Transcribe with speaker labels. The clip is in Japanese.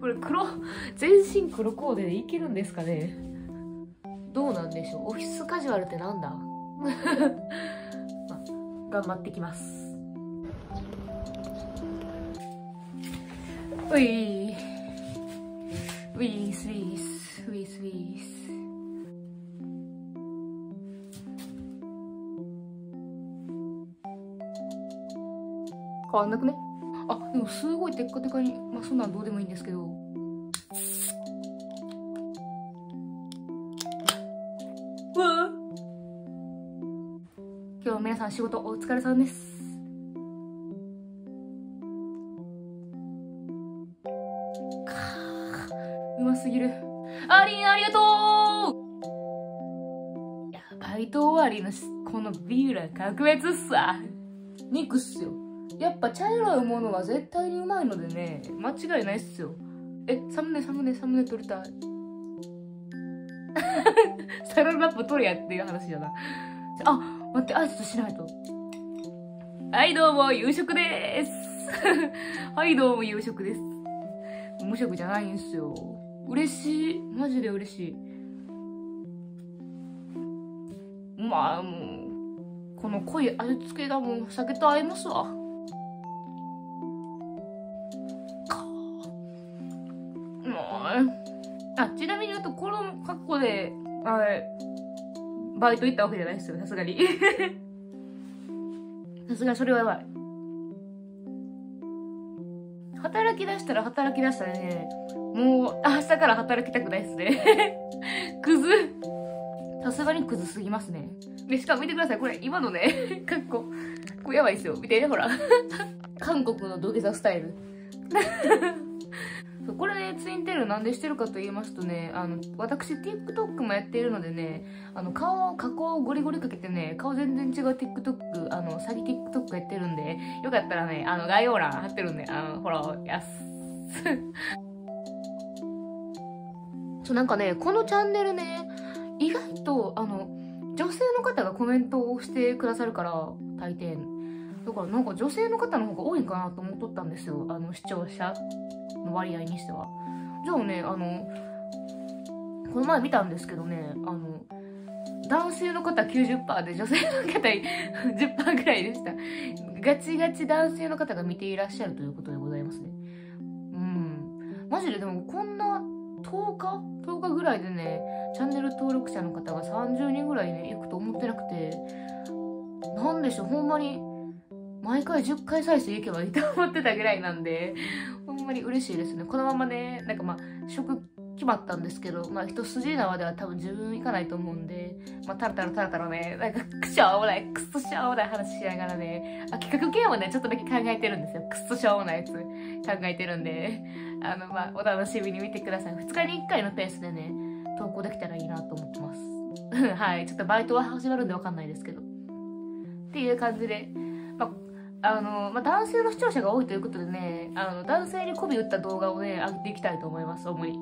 Speaker 1: これ黒、全身黒コーデでいけるんですかね？どうなんでしょう？オフィスカジュアルってなんだ、頑張ってきます。うい。ウィースウィースウィースウィー。ス変わんなくね？あでもすごいテッカテカにまあそんなんどうでもいいんですけど。わ今日は皆さん仕事お疲れ様です。うますぎる。アリンありがとう。やバイト終わりのこのビールは格別っすわ。肉っすよ。やっぱ茶色いものは絶対にうまいのでね、間違いないっすよ。え、サムネサムネサムネ撮りたい。サランラップ撮れやっていう話じゃな。あ、待って、挨拶しないと。はい、どうも、夕食でーす。はい、どうも、夕食です。無職じゃないんすよ。嬉しい。マジで嬉しい。まあ、もう、この濃い味付けがもう酒と合いますわ。あ、ちなみに言うと、この格好で、あれ、バイト行ったわけじゃないですよ、さすがに。さすがにそれはやばい。働き出したら働き出したらね、もう朝から働きたくないですね。クズ。さすがにクズすぎますね。で、しかも見てください。これ、今のね、格好。これやばいですよ。見て、ほら。韓国の土下座スタイル。ツインテールなんでしてるかと言いますとね、あの、私 TikTok もやっているのでね、あの、顔、加工をゴリゴリかけてね、顔全然違う TikTok、あの、詐欺 TikTok やってるんで、よかったらね、あの、概要欄貼ってるんで、あの、ほら、やす。そう、なんかね、このチャンネルね、意外と、あの、女性の方がコメントをしてくださるから、大抵。だからなんか女性の方の方が多いんかなと思っとったんですよ。あの、視聴者の割合にしては。じゃあね、あの、この前見たんですけどね、あの、男性の方90%で女性の方 10%ぐらいでした。ガチガチ男性の方が見ていらっしゃるということでございますね。うん。マジででもこんな10日 ?10 日ぐらいでね、チャンネル登録者の方が30人ぐらいね、行くと思ってなくて、なんでしょう、ほんまに、毎回10回再生いけばいいと思ってたぐらいなんで、ほんまに嬉しいですね。このままね、なんかまあ、職決まったんですけど、まあ一筋縄では多分自分いかないと思うんで、まあタラタラタラタラね、なんかくしょうもない、くっそしょうもない話しながらね、あ、企画系もね、ちょっとだけ考えてるんですよ。くっそしょうもないやつ考えてるんで、あの、まあお楽しみに見てください。2日に1回のペースでね、投稿できたらいいなと思ってます。はい、ちょっとバイトは始まるんでわかんないですけど。っていう感じで、あの、まあ、男性の視聴者が多いということでね、あの、男性に媚び打った動画をね、上げていきたいと思います、主に。